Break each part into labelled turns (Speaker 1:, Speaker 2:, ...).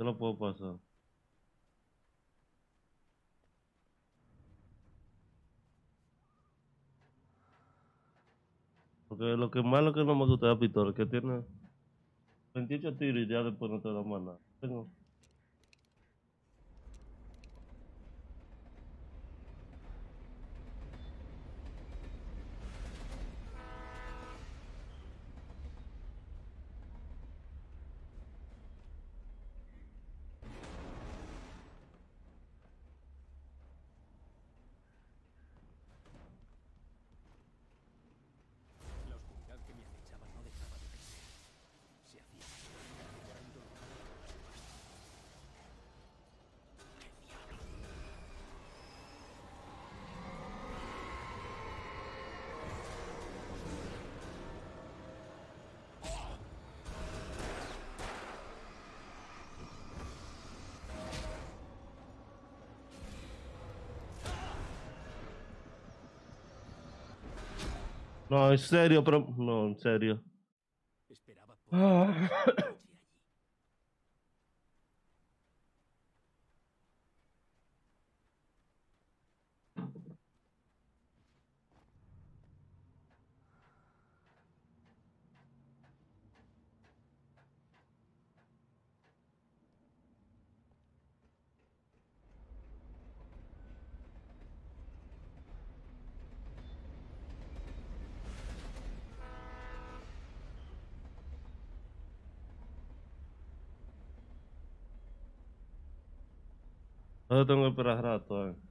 Speaker 1: ¿Qué lo puedo pasar? Porque lo que malo que no me gusta de es que tiene 28 tiros y ya después no te da más nada. Tengo.
Speaker 2: No,
Speaker 1: en serio, pero. No, en serio.
Speaker 2: Esperaba
Speaker 1: Ah.
Speaker 2: pasar la noche allí.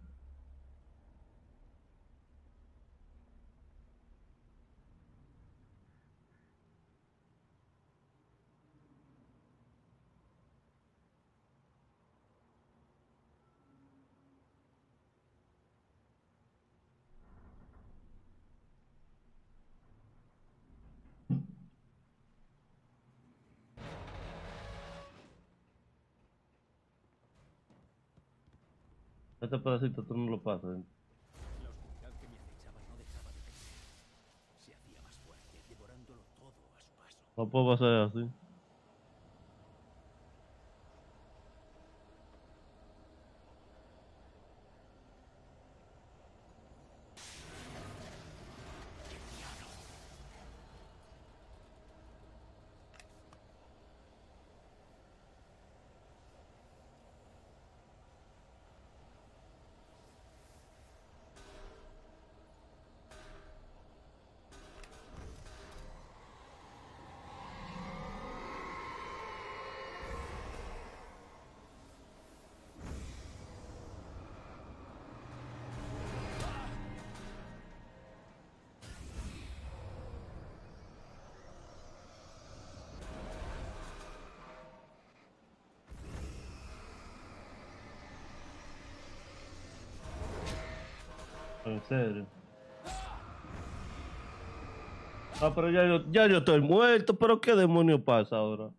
Speaker 1: Este pedacito tú no lo pasas.
Speaker 2: No
Speaker 1: puedo pasar así. En serio. Ah, pero ya yo, ya yo estoy muerto, pero ¿qué demonio pasa ahora?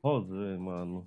Speaker 1: Joder, mano.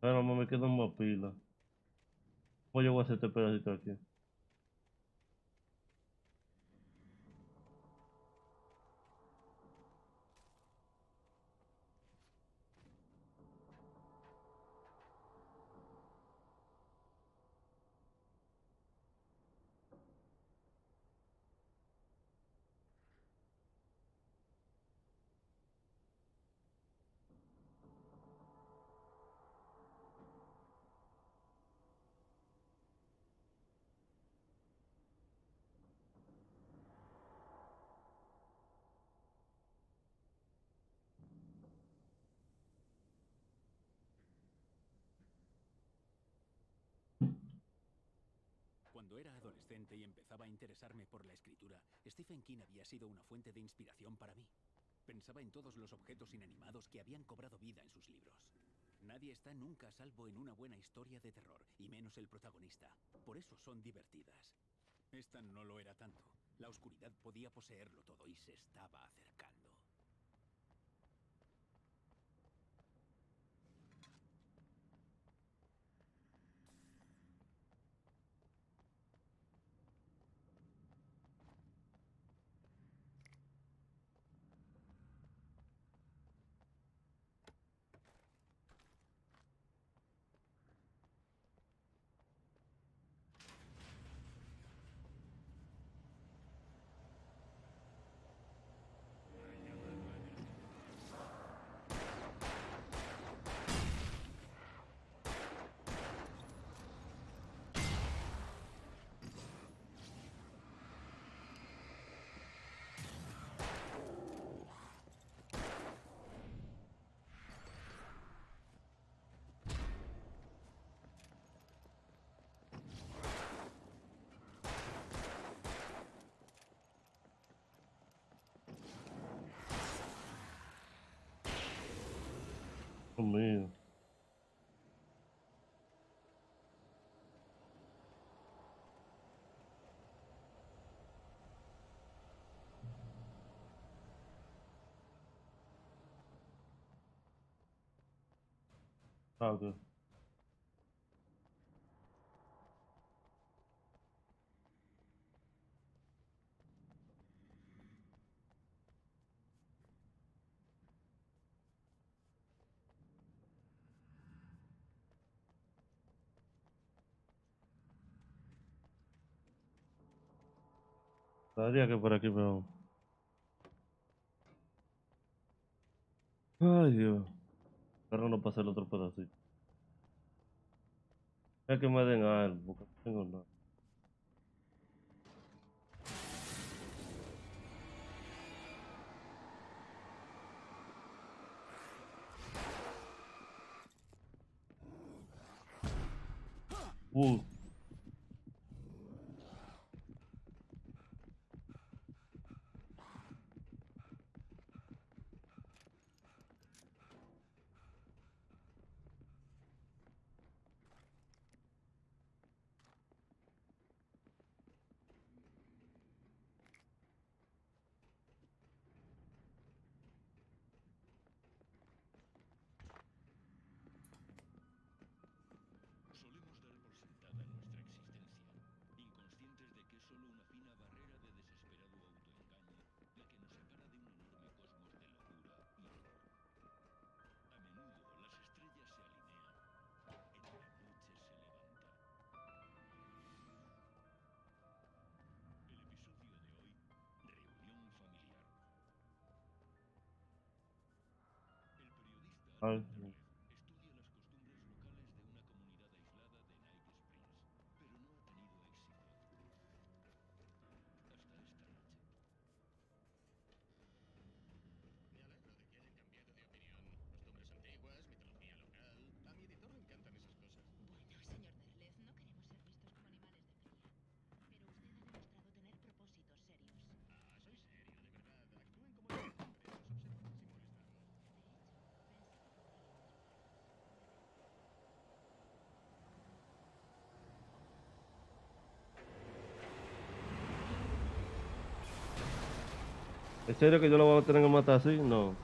Speaker 3: Ahora más me quedan más pilas. ¿Cómo yo voy a hacer este pedacito aquí?
Speaker 2: Cuando era adolescente y empezaba a interesarme por la escritura, Stephen King había sido una fuente de inspiración para mí. Pensaba en todos los objetos inanimados que habían cobrado vida en sus libros. Nadie está nunca a salvo en una buena historia de terror, y menos el protagonista. Por eso son divertidas. Esta no lo era tanto. La oscuridad podía poseerlo todo y se estaba acercando.
Speaker 3: Dios mío. Sabía que por aquí me Ay, Dios. Ahora no pasa el otro pedacito. Es que me den algo, porque no tengo nada. Uh,
Speaker 4: I'll ¿En
Speaker 5: serio
Speaker 6: que
Speaker 1: yo lo voy a tener que matar así? No.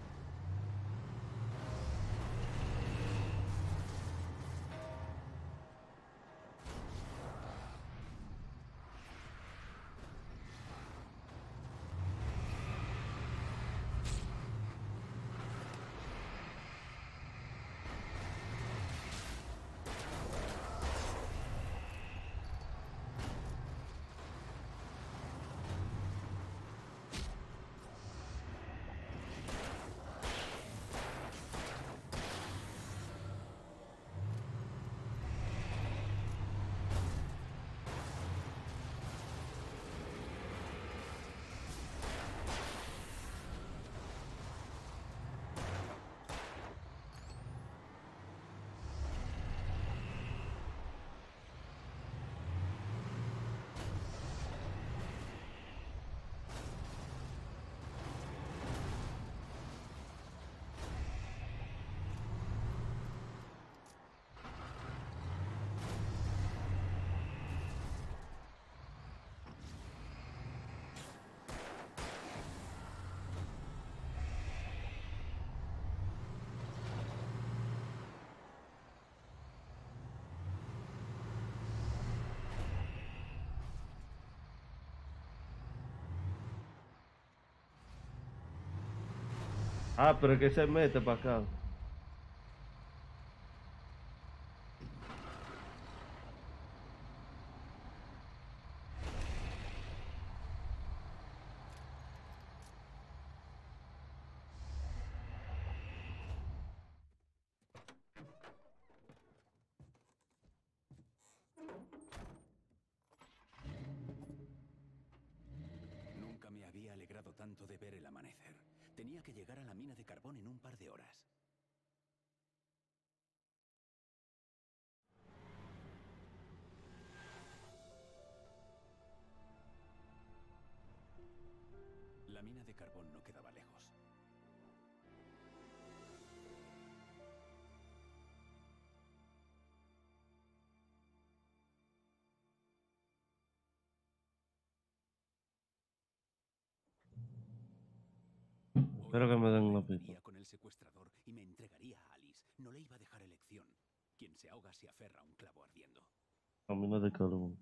Speaker 1: Ah, pero que se mete para.
Speaker 2: Nunca me había alegrado tanto de ver el amanecer. Tenía que llegar a la mina de carbón en un par de horas.
Speaker 1: Espero que me den una pista.
Speaker 2: Iría con el secuestrador y me entregaría a Alice. No le iba a dejar elección. Quien se ahoga se aferra a un clavo ardiendo.
Speaker 1: Camino de carbón.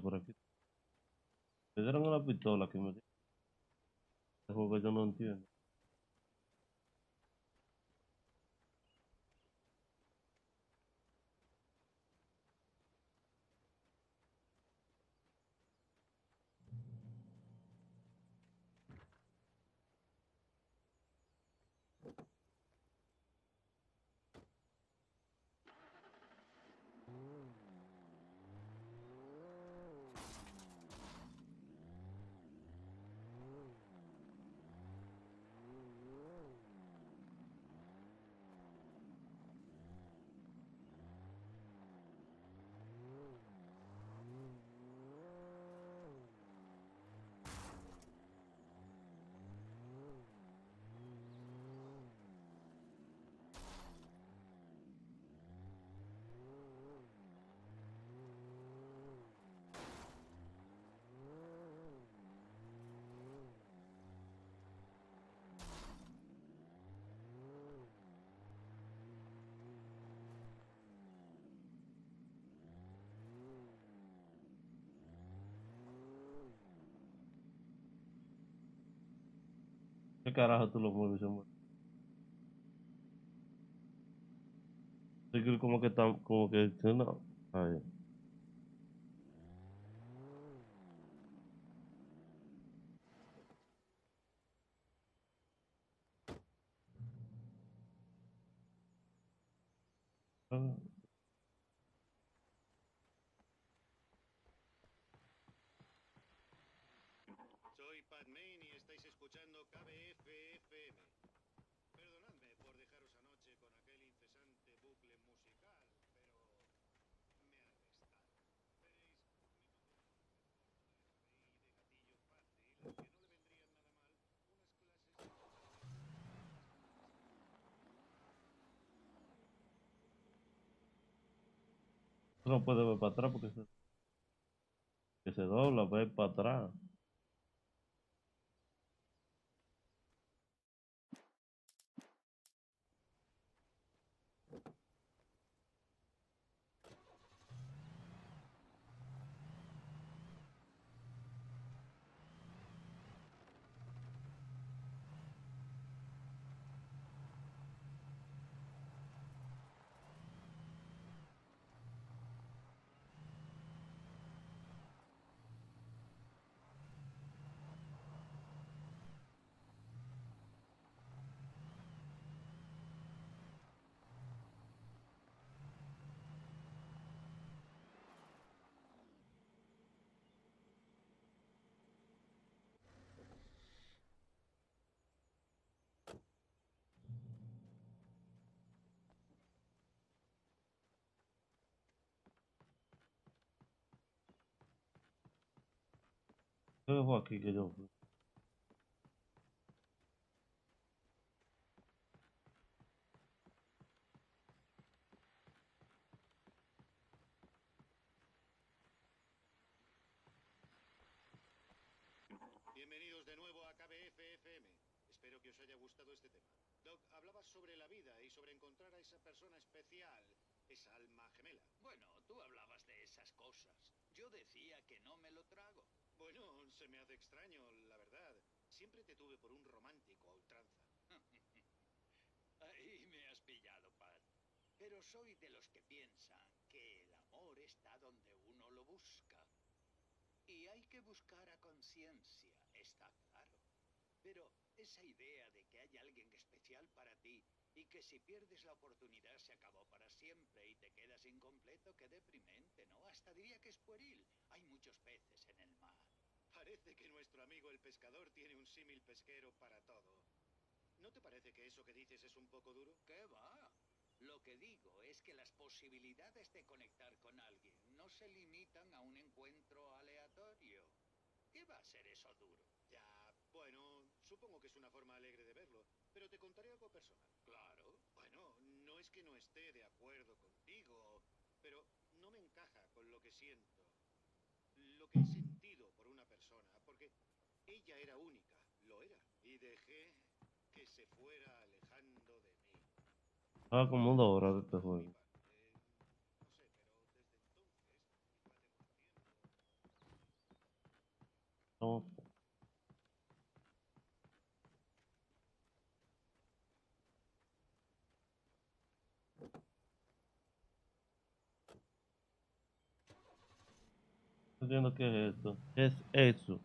Speaker 1: Por aquí. Me dieron una pistola que me. Este juego yo no entiendo. qué carajo tú lo mueves, amor? Como que, como que, como que, no.
Speaker 7: No
Speaker 1: puede ver para atrás porque se, que se dobla, ve para atrás. ¿Qué fue aquí que yo fui?
Speaker 7: Bienvenidos de nuevo a KBFFM. Espero que os haya gustado este tema. Doc, hablabas sobre la vida y sobre encontrar a esa persona especial, esa alma gemela.
Speaker 8: Bueno, tú hablabas de esas cosas. Yo decía que no me lo trago.
Speaker 7: Bueno, se me hace extraño, la verdad. Siempre te tuve por un romántico a ultranza.
Speaker 8: Ahí me has pillado, Pat. Pero soy de los que piensan que el amor está donde uno lo busca. Y hay que buscar a conciencia, está claro. Pero esa idea de que hay alguien especial para ti y que si pierdes la oportunidad se acabó para siempre y te quedas incompleto, qué deprimente, ¿no? Hasta diría que es pueril. Hay muchos peces en el.
Speaker 7: Parece que nuestro amigo el pescador tiene un símil pesquero para todo. ¿No te parece que eso que dices es un poco duro?
Speaker 8: ¿Qué va? Lo que digo es que las posibilidades de conectar con alguien no se limitan a un encuentro aleatorio. ¿Qué va a ser eso duro?
Speaker 7: Ya, bueno, supongo que es una forma alegre de verlo, pero te contaré algo personal.
Speaker 8: Claro.
Speaker 7: Bueno, no es que no esté de acuerdo contigo, pero no me encaja con lo que siento. Lo que he sentido por una persona, porque ella era única, lo era, y dejé que se fuera alejando de mí.
Speaker 1: Ah, como dos horas de este juego.
Speaker 7: no
Speaker 1: no entiendo qué es esto. ¿Qué es eso?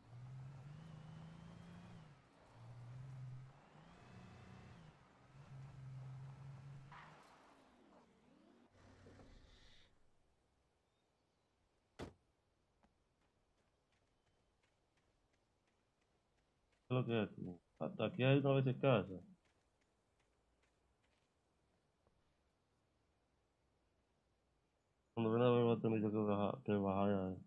Speaker 1: ¿Qué es lo que? Hasta aquí hay una vez en casa. Cuando venga a ver va a tener que bajar, que bajar ahí.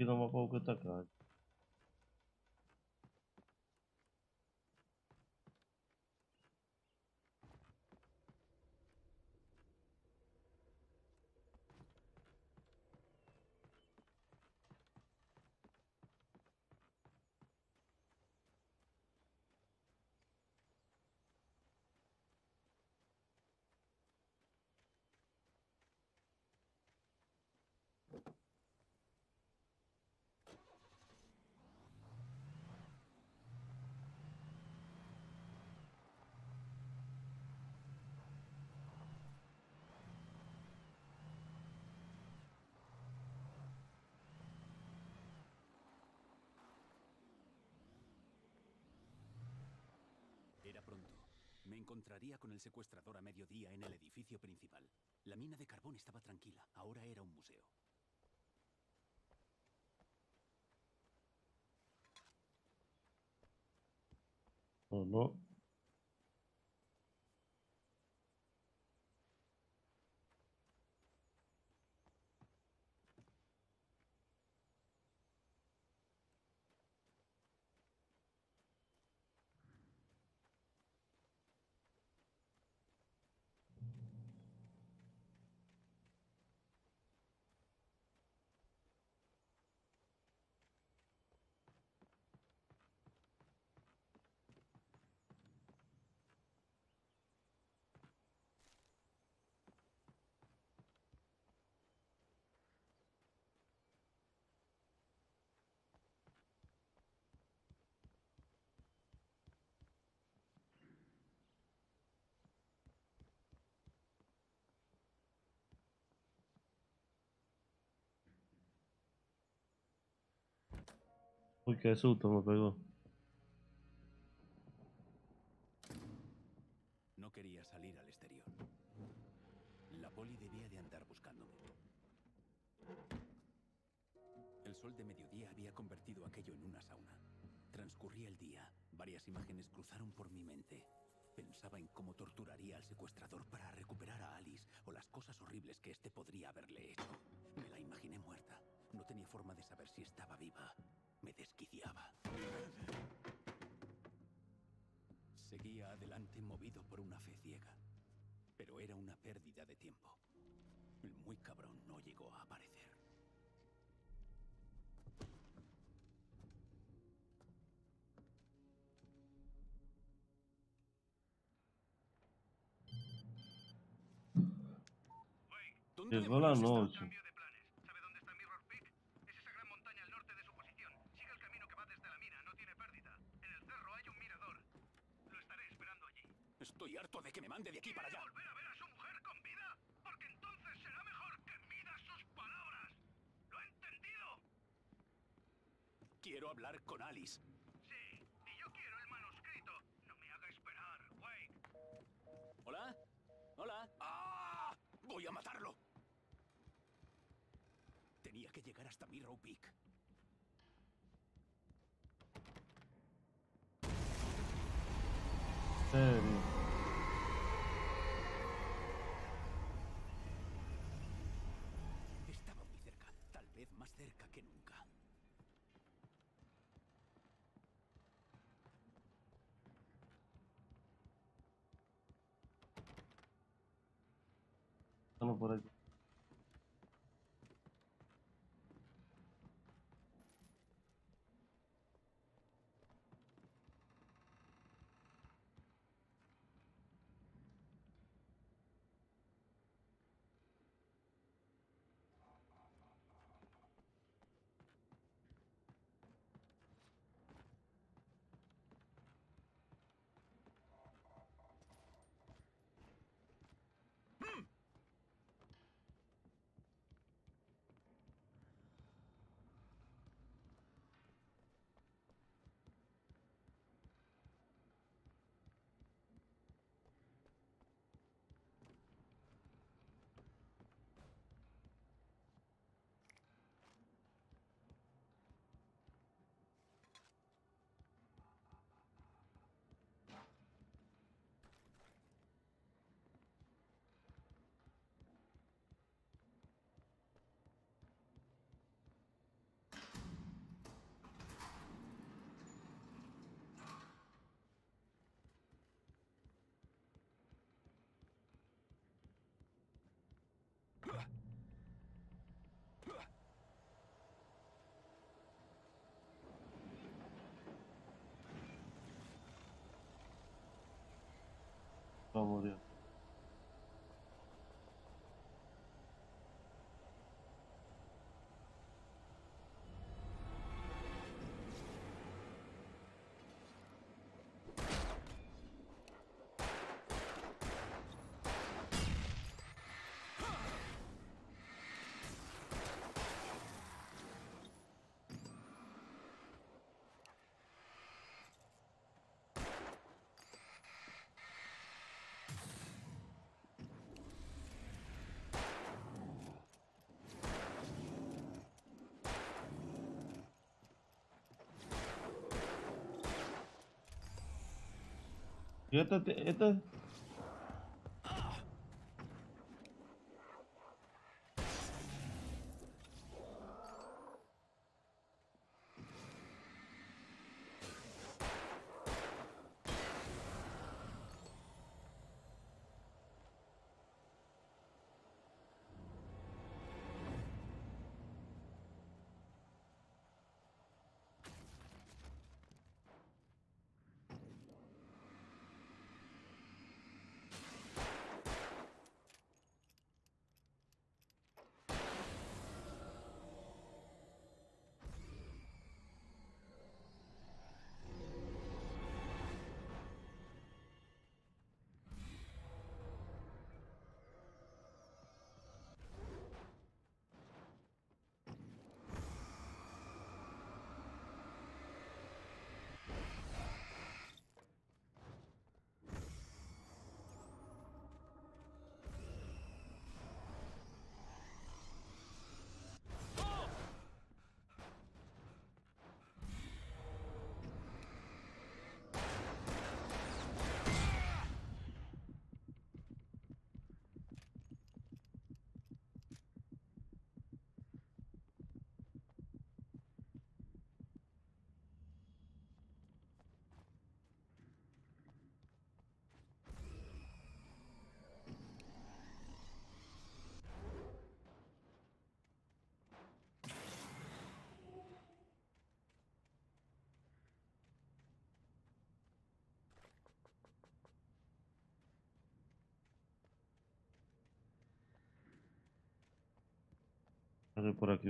Speaker 1: Y no me puedo que está acá.
Speaker 2: Me encontraría con el secuestrador a mediodía en el edificio principal. La mina de carbón estaba tranquila, ahora era un museo.
Speaker 1: No. Uy, qué susto pegó.
Speaker 2: No quería salir al exterior. La poli debía de andar buscándome. El sol de mediodía había convertido aquello en una sauna. Transcurría el día. Varias imágenes cruzaron por mi mente. Pensaba en cómo torturaría al secuestrador para recuperar a Alice o las cosas horribles que éste podría haberle hecho. Me la imaginé muerta. No tenía forma de saber si estaba viva. Me desquiciaba. Seguía adelante movido por una fe ciega. Pero era una pérdida de tiempo. El muy cabrón no llegó a aparecer. ¿Dónde
Speaker 1: Llegó la noche.
Speaker 7: Cambio de planes. ¿Sabe dónde está Mirror Peak? Es esa gran montaña al norte de su posición. Sigue el camino que va desde la mina, no tiene pérdida. En el cerro hay un mirador. Lo estaré esperando allí.
Speaker 2: Estoy harto de que me mande de aquí para allá.
Speaker 7: ¿Volver a ver a su mujer con vida? Porque entonces será mejor que mida sus palabras. ¿Lo ha entendido?
Speaker 2: Quiero hablar con Alice.
Speaker 7: Sí. Y yo quiero el manuscrito. No me haga esperar, Wake.
Speaker 2: ¿Hola? ¿Hola? ¡Ah! ¡Voy a matarlo! Tenía que llegar hasta Mirror Peak.
Speaker 1: serio.
Speaker 2: Que nunca.
Speaker 1: Estamos por aquí. No murió. Y esta, te- esta, a ver por aquí.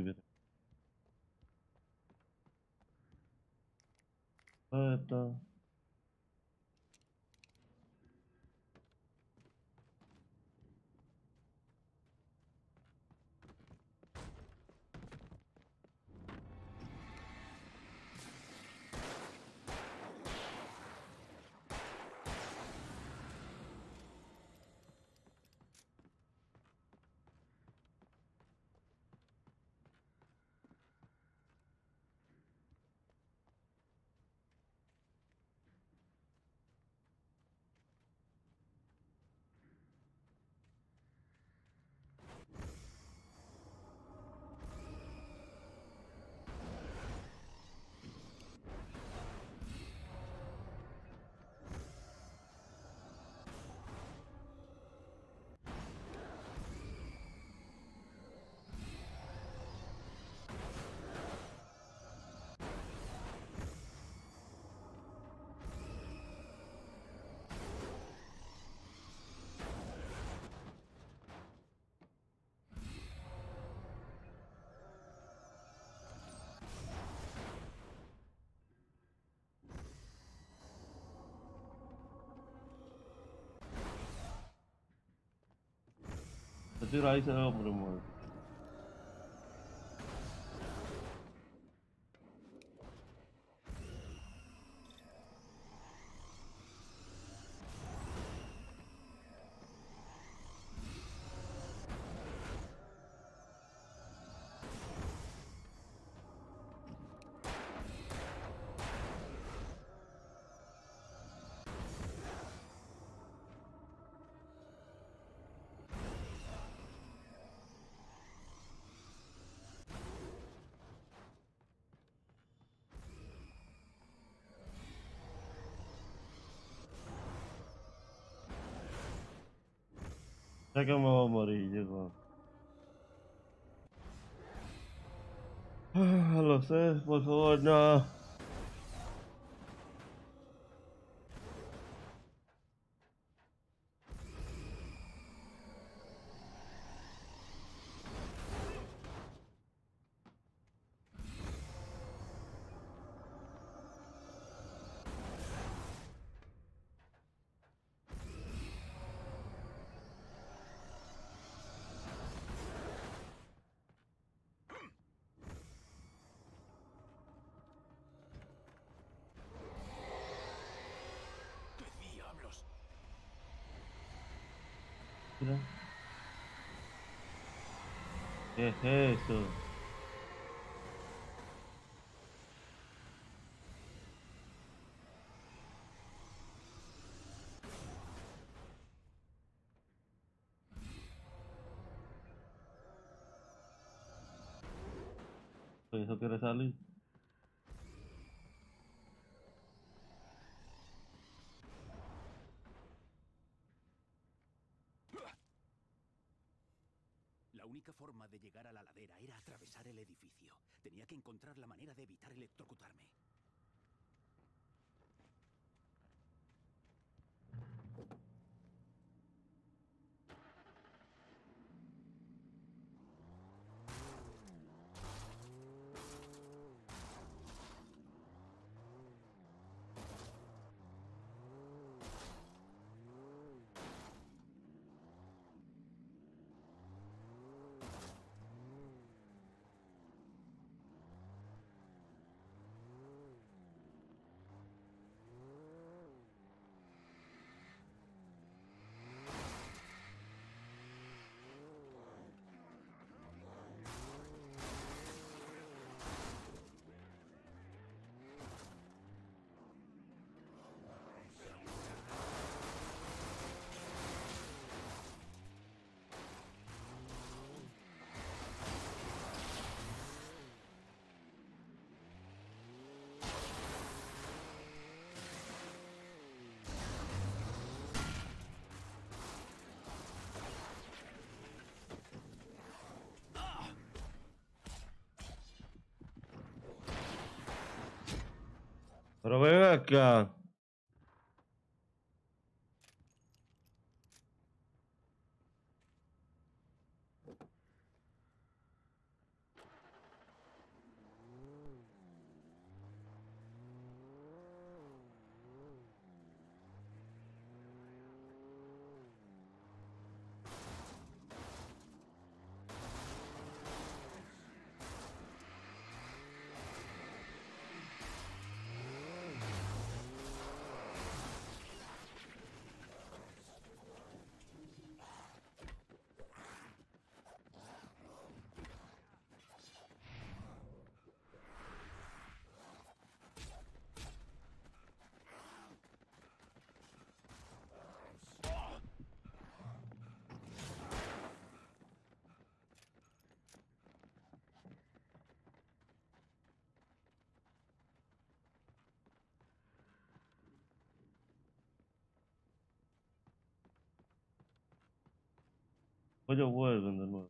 Speaker 1: Sé que me voy a morir, yo. Ah, lo sé, por favor, no.
Speaker 2: ¿Qué
Speaker 1: es eso? ¿Eso quiere salir?
Speaker 2: De llegar a la ladera era atravesar el edificio. Tenía que encontrar la manera de evitar electrocutarme.
Speaker 1: Pero. Ellos vuelven de nuevo. Open.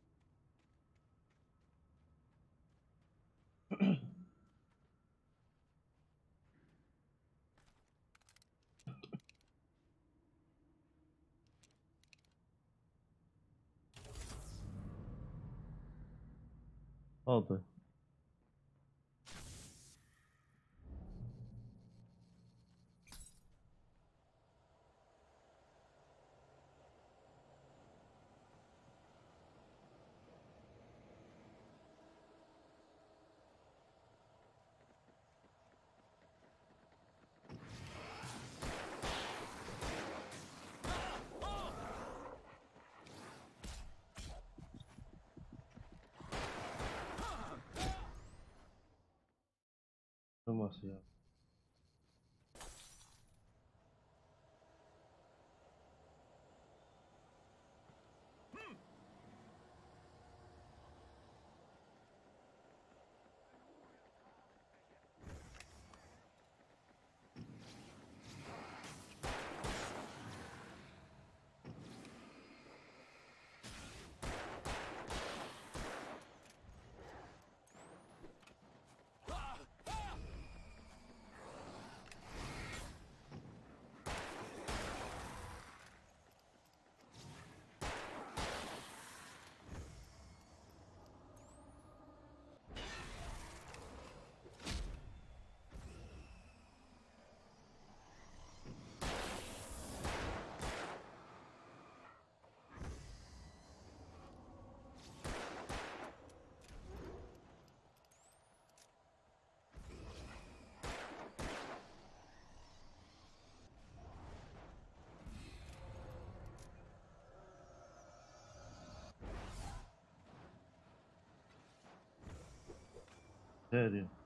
Speaker 1: Então mostra já. Demasiado.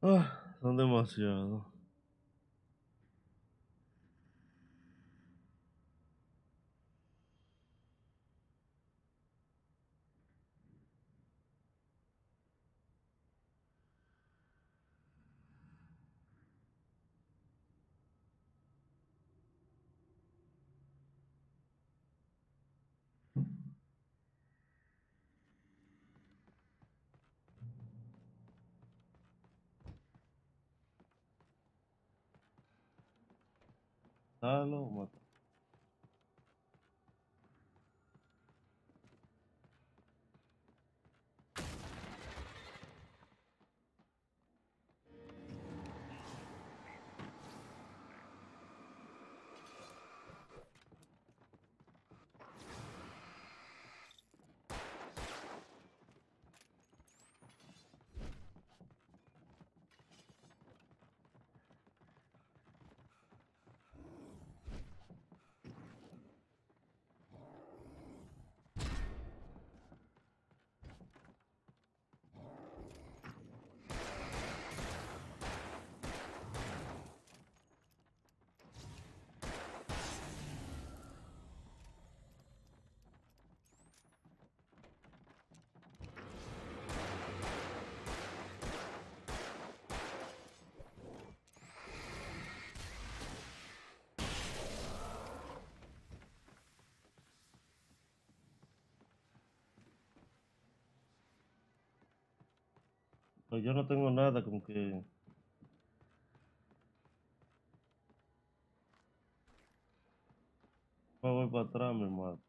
Speaker 1: Serio. Ah, son demasiados. Matarlo o matar. Pues yo no tengo nada con que. Me voy para atrás, mi hermano.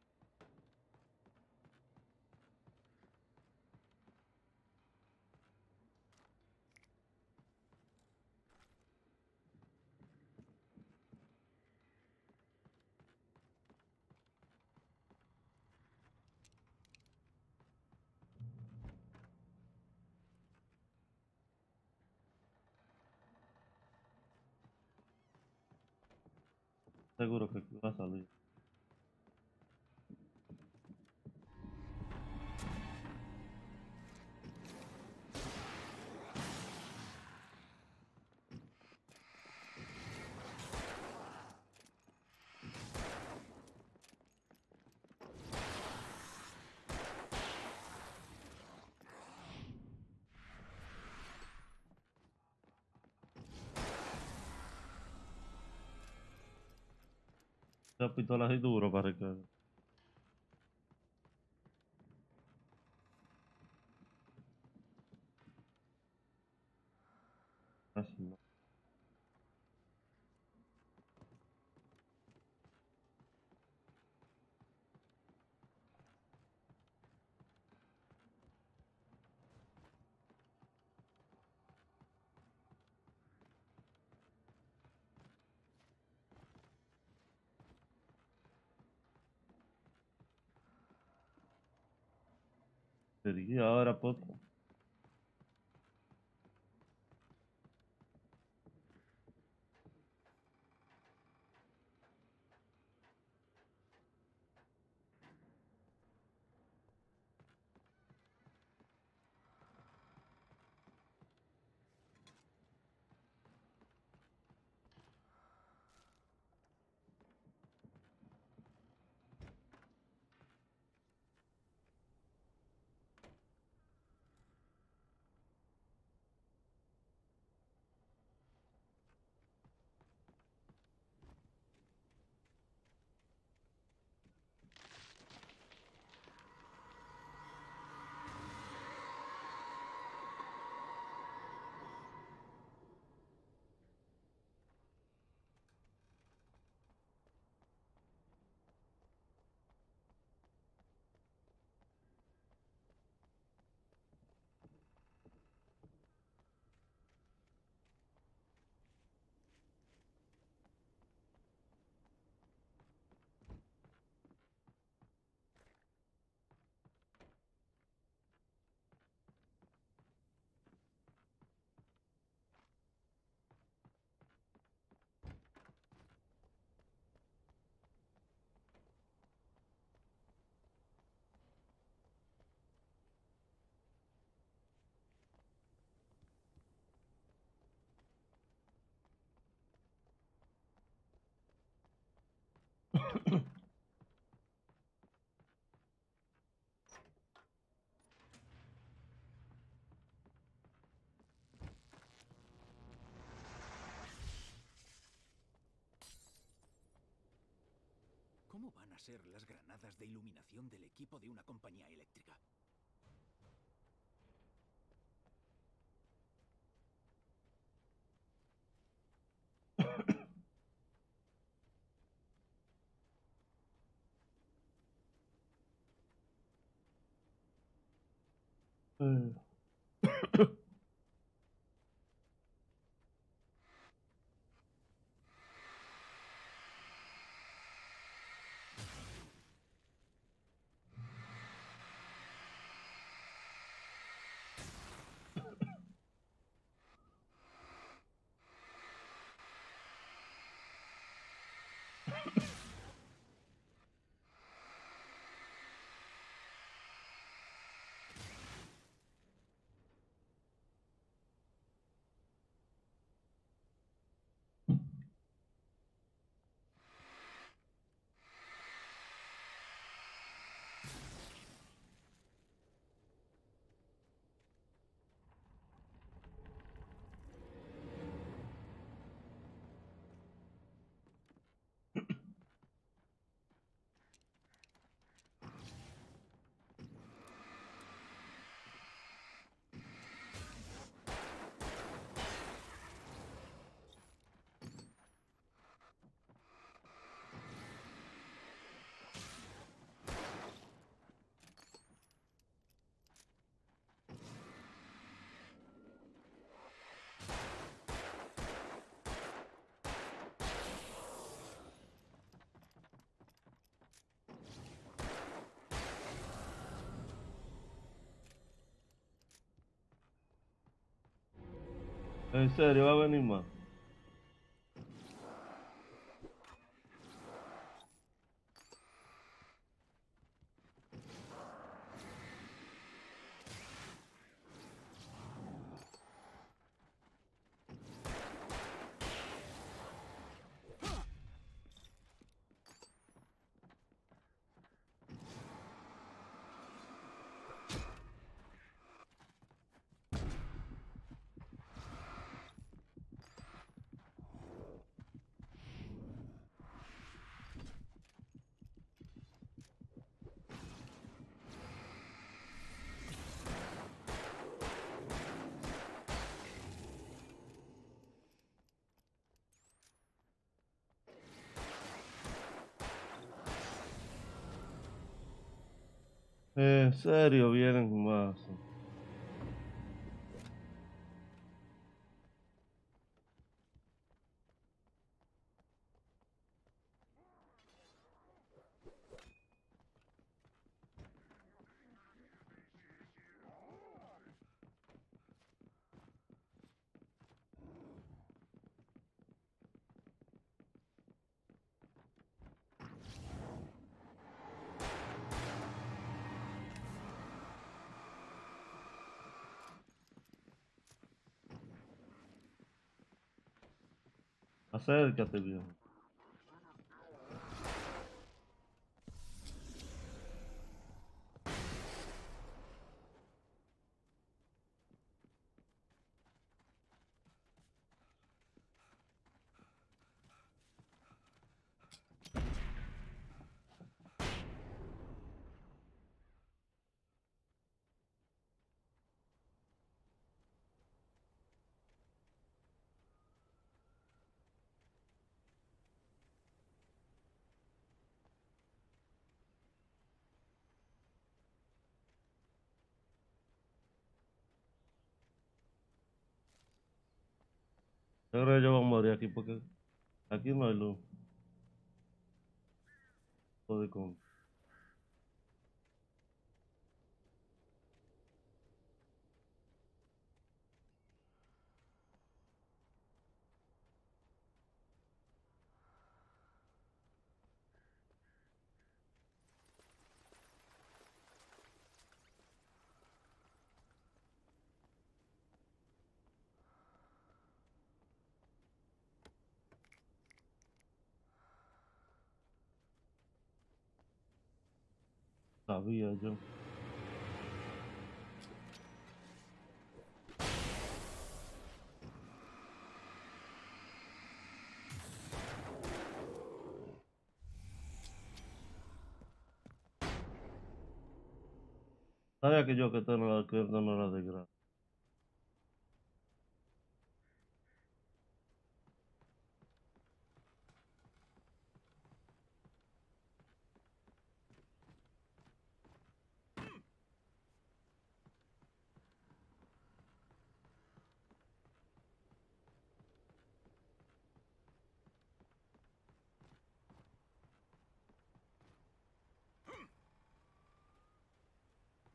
Speaker 1: Seguro que va a salir. Esa pistola así duro para recargar. Casi no. Sería ahora pues.
Speaker 2: ¿Cómo van a ser las granadas de iluminación del equipo de una compañía eléctrica?
Speaker 1: Eh, En serio, va a venir más. En serio, vienen más. Acércate, viejo. Yo yo voy a morir aquí porque aquí no hay luz. Joder, con. Sabía yo. Sabía que yo que era, que esto no era de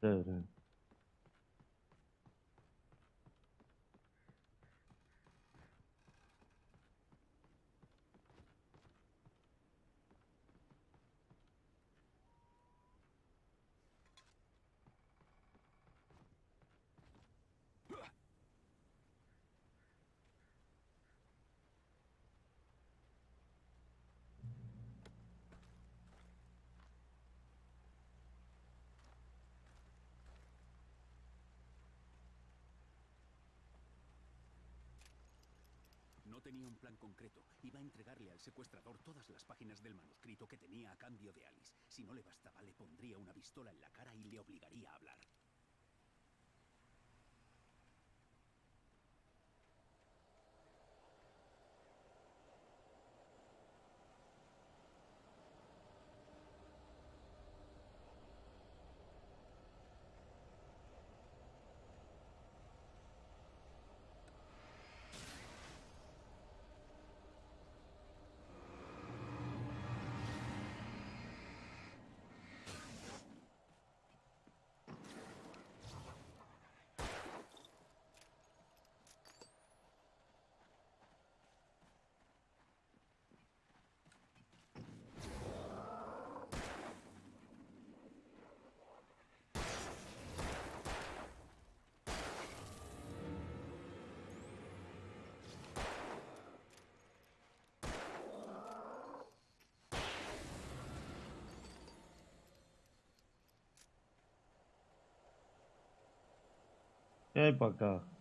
Speaker 1: 对
Speaker 2: 对。Tenía un plan concreto. Iba a entregarle al secuestrador todas las páginas del manuscrito que tenía a cambio de Alice. Si no le bastaba, le pondría una pistola en la cara y le obligaría a hablar.
Speaker 1: ¿Qué hay para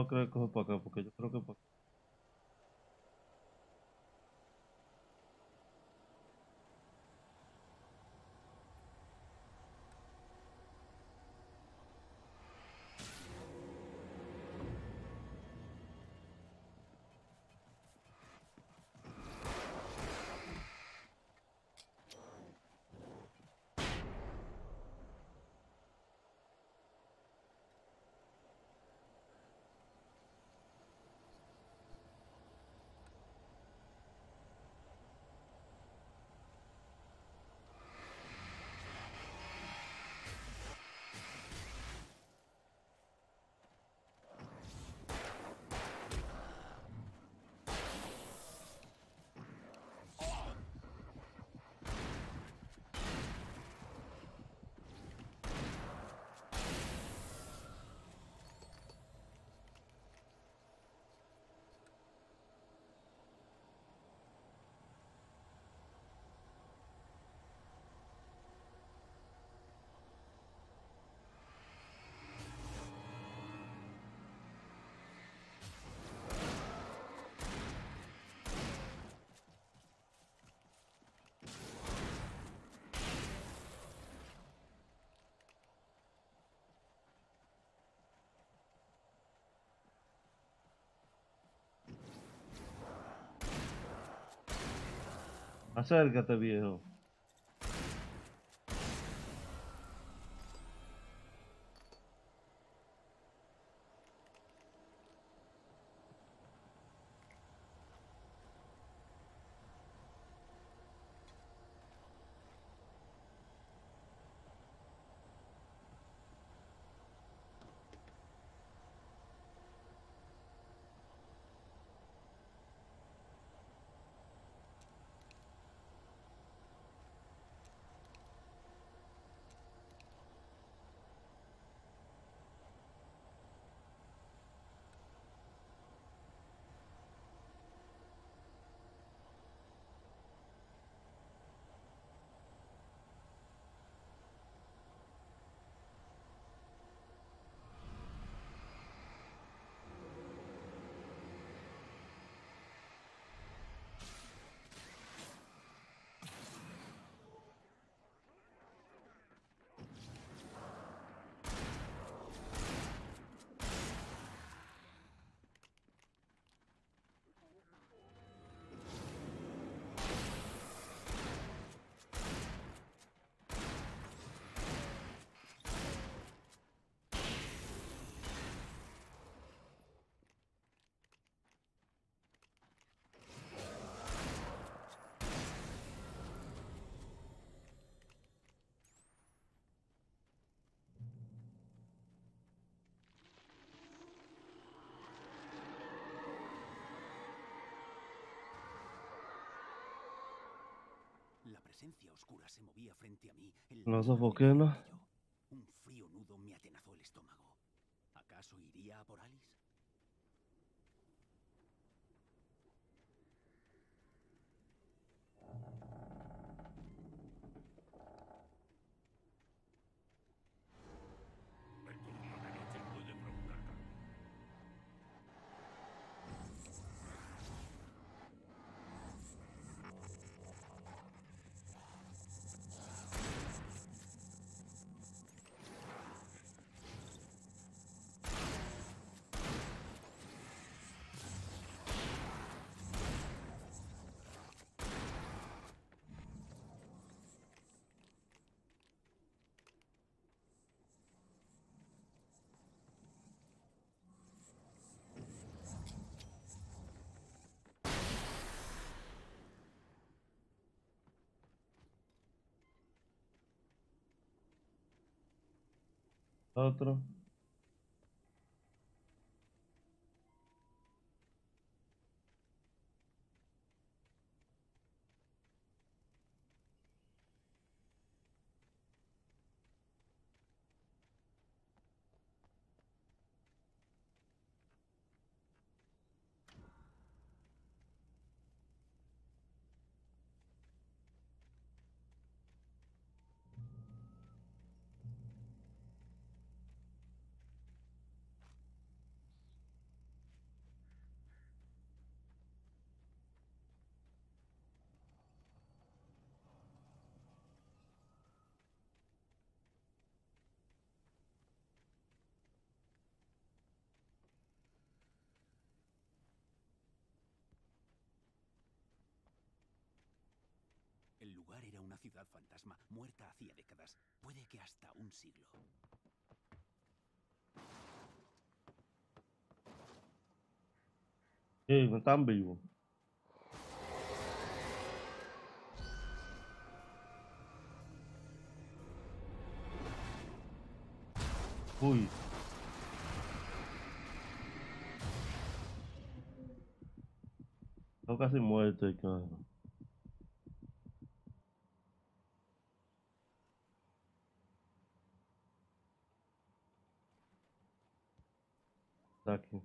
Speaker 1: acá? A creer que coge para acá porque yo creo que para Acércate, viejo.
Speaker 2: La presencia oscura se movía frente a mí.
Speaker 1: No sofoqué, ¿no?
Speaker 2: Un frío nudo me atenazó el estómago. ¿Acaso iría a por Alice?
Speaker 3: El turno de noche puede provocar calma.
Speaker 1: Otro.
Speaker 2: El lugar era ciudad fantasma, muerta hacía décadas, puede que hasta un siglo.
Speaker 1: Sí, no están vivos. Uy. Estoy casi muerto, تاکہ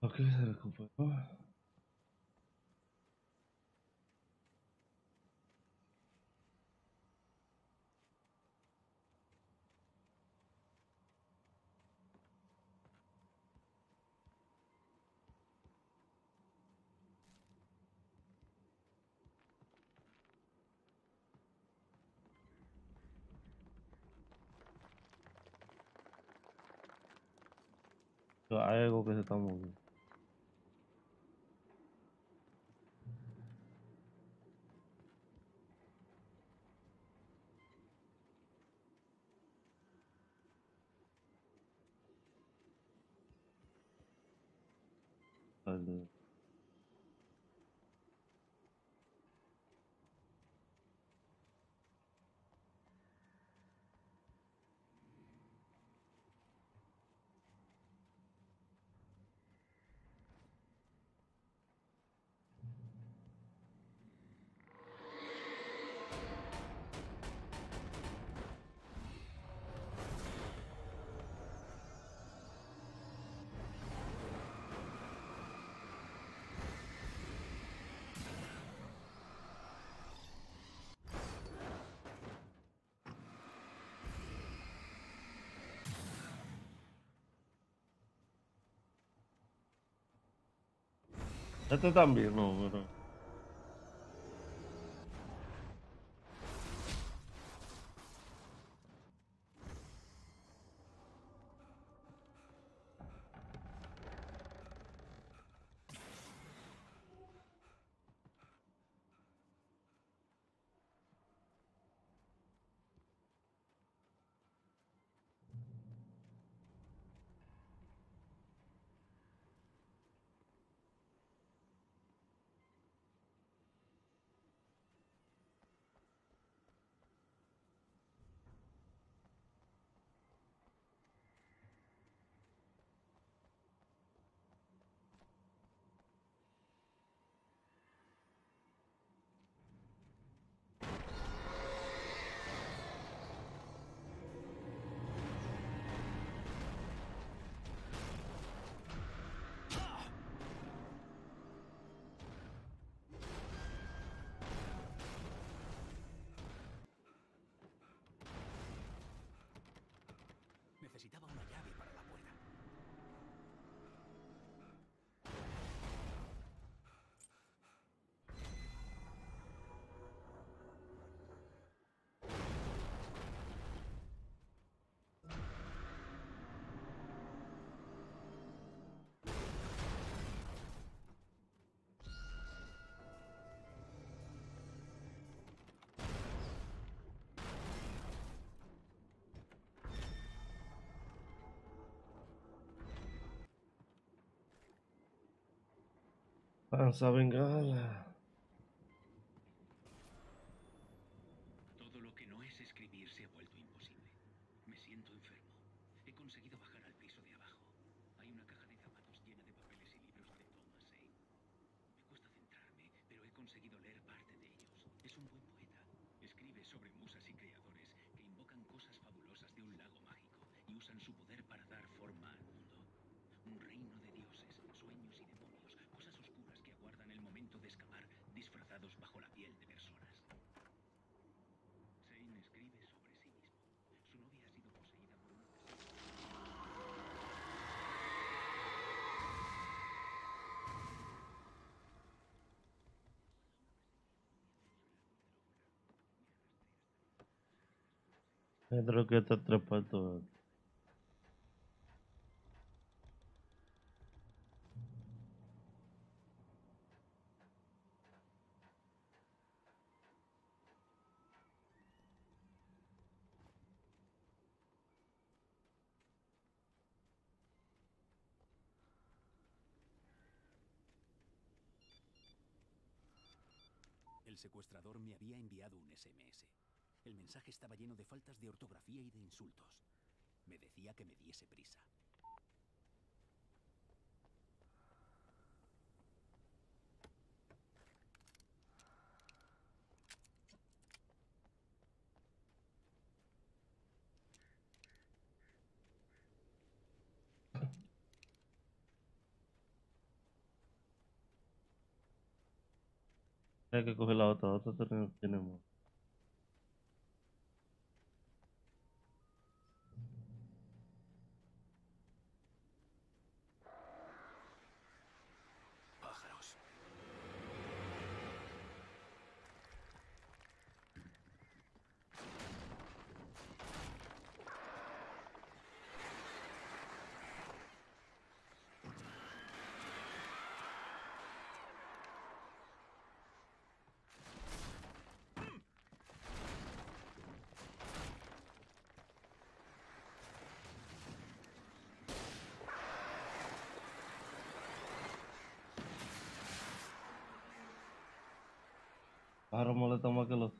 Speaker 1: cara. Está aquí. Ok, se recuperó. Hay algo que se está moviendo. Vale. Este también, no,
Speaker 2: necesitaba una llave.
Speaker 1: Lanza bengala.
Speaker 2: Todo lo que no es escribir se ha vuelto imposible. Me siento enfermo. He conseguido bajar al piso de abajo. Hay una caja de zapatos llena de papeles y libros de Thomas Zane. Me cuesta centrarme, pero he conseguido leer parte de ellos. Es un buen poeta. Escribe sobre musas y creadores que invocan cosas fabulosas de un lago mágico y usan su poder para dar forma al mundo. Un reino de dioses, sueños y demonios, momento de escapar disfrazados bajo la piel de personas. Zane escribe sobre sí mismo. Su novia ha sido poseída por un asesino.
Speaker 1: Pedro que te atrapa todo.
Speaker 2: Secuestrador me había enviado un SMS. El mensaje estaba lleno de faltas de ortografía y de insultos. Me decía que me diese prisa.
Speaker 1: Que coger la otra, otra tenemos- tenemos.
Speaker 2: Pájaros.
Speaker 1: Que los.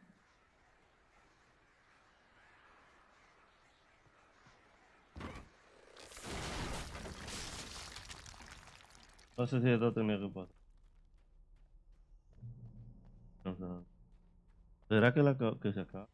Speaker 1: No sé si esto tenía que pasar. No sé. ¿Será que, la, que se acaba?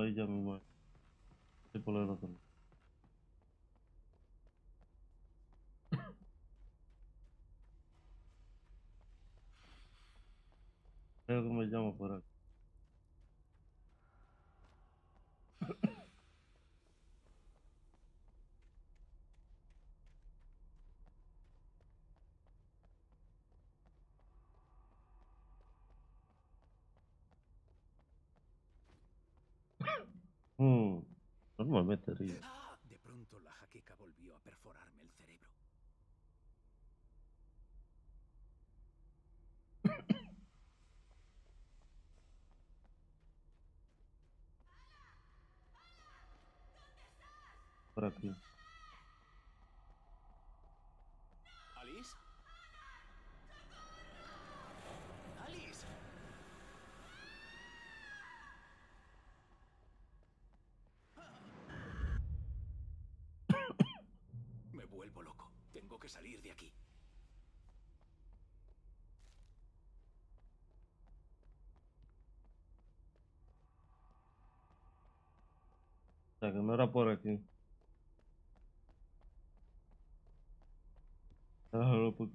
Speaker 1: Ahí ya me voy. Estoy por el otro. lado. Creo que me llamo por aquí. Mm, Normalmente ríe.
Speaker 2: De pronto la jaqueca volvió a perforarme el cerebro.
Speaker 1: Por aquí.
Speaker 2: ¿Alice? ¡Alice! Me vuelvo loco. Tengo que salir de aquí.
Speaker 1: O sea que no era por aquí. Solo por-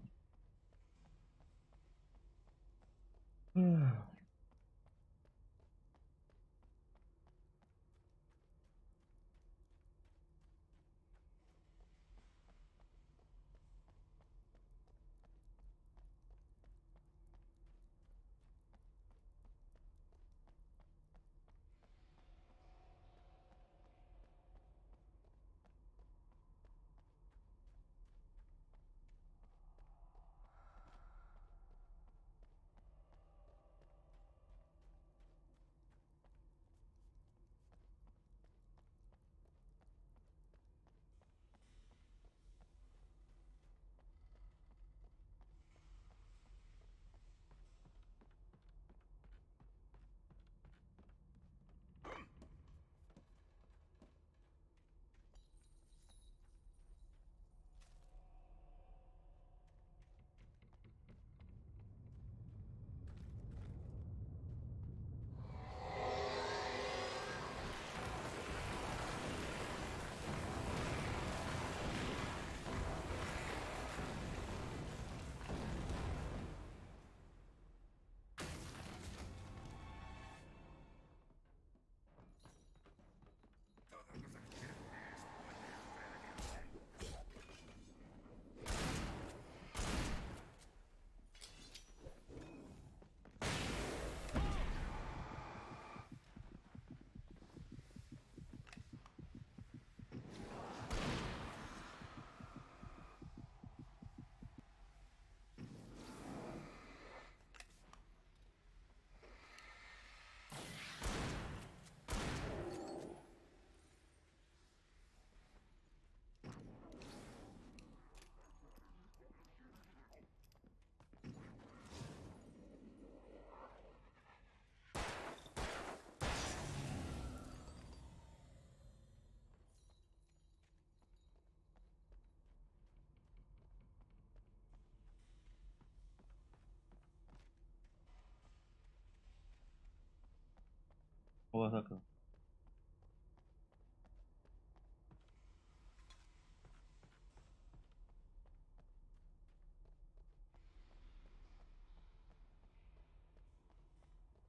Speaker 1: Ah. ¿Cómo vas acá?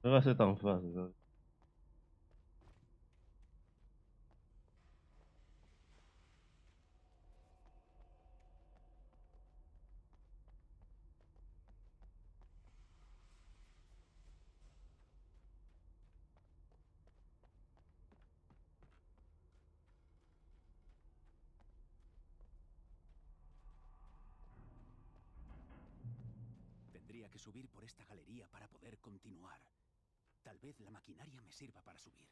Speaker 1: No va a ser tan fácil.
Speaker 2: Que subir por esta galería para poder continuar. Tal vez la maquinaria me sirva para subir.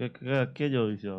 Speaker 1: 给哥哥给留一下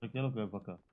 Speaker 1: ¿Qué es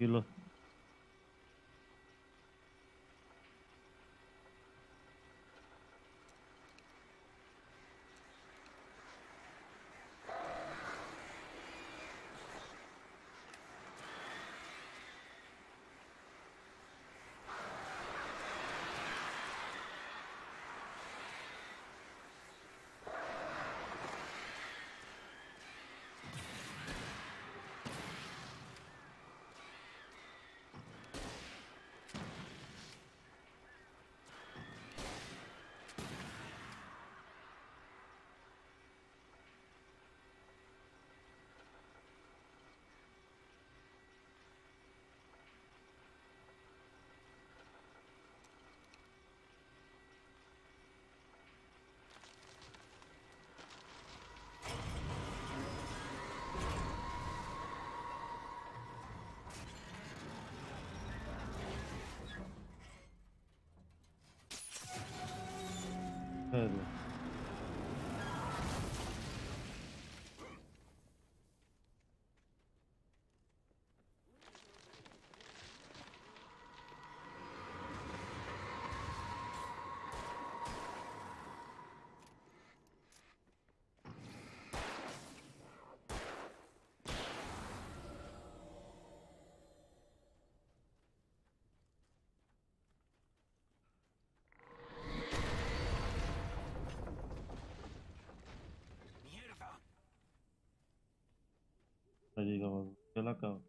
Speaker 1: lo que es para acá?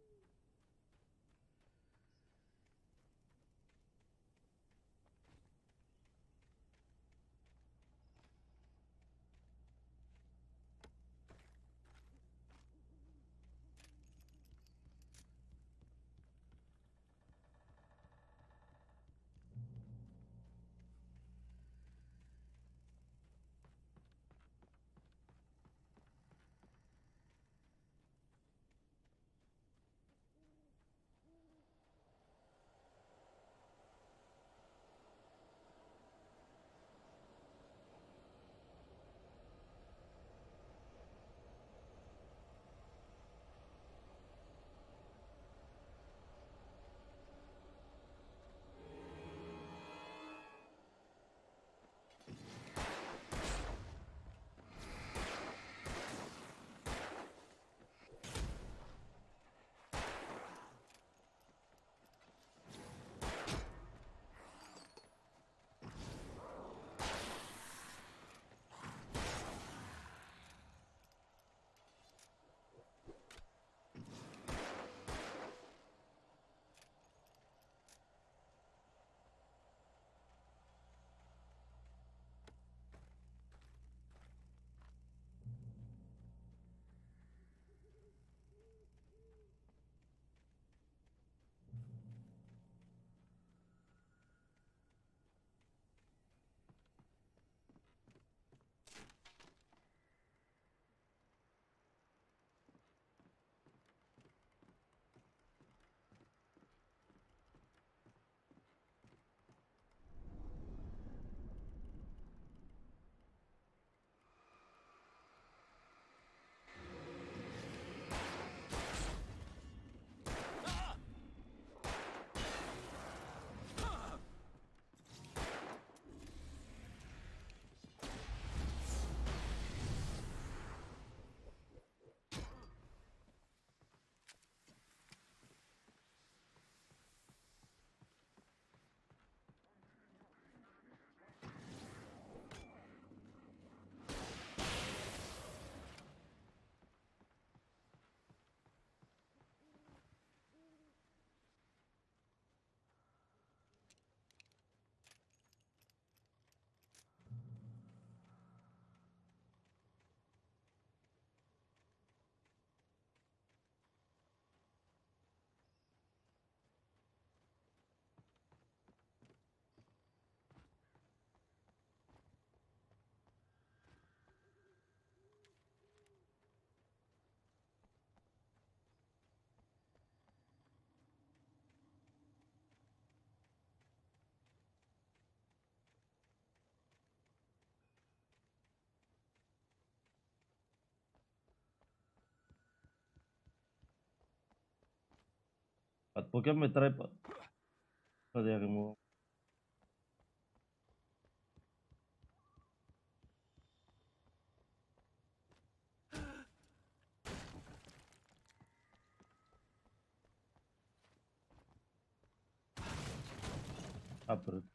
Speaker 1: Tranquilo. Serio. Ahí llegamos. Yo la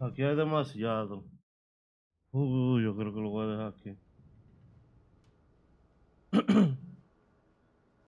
Speaker 1: Aquí hay demasiado. Uy, yo creo que lo voy a dejar aquí.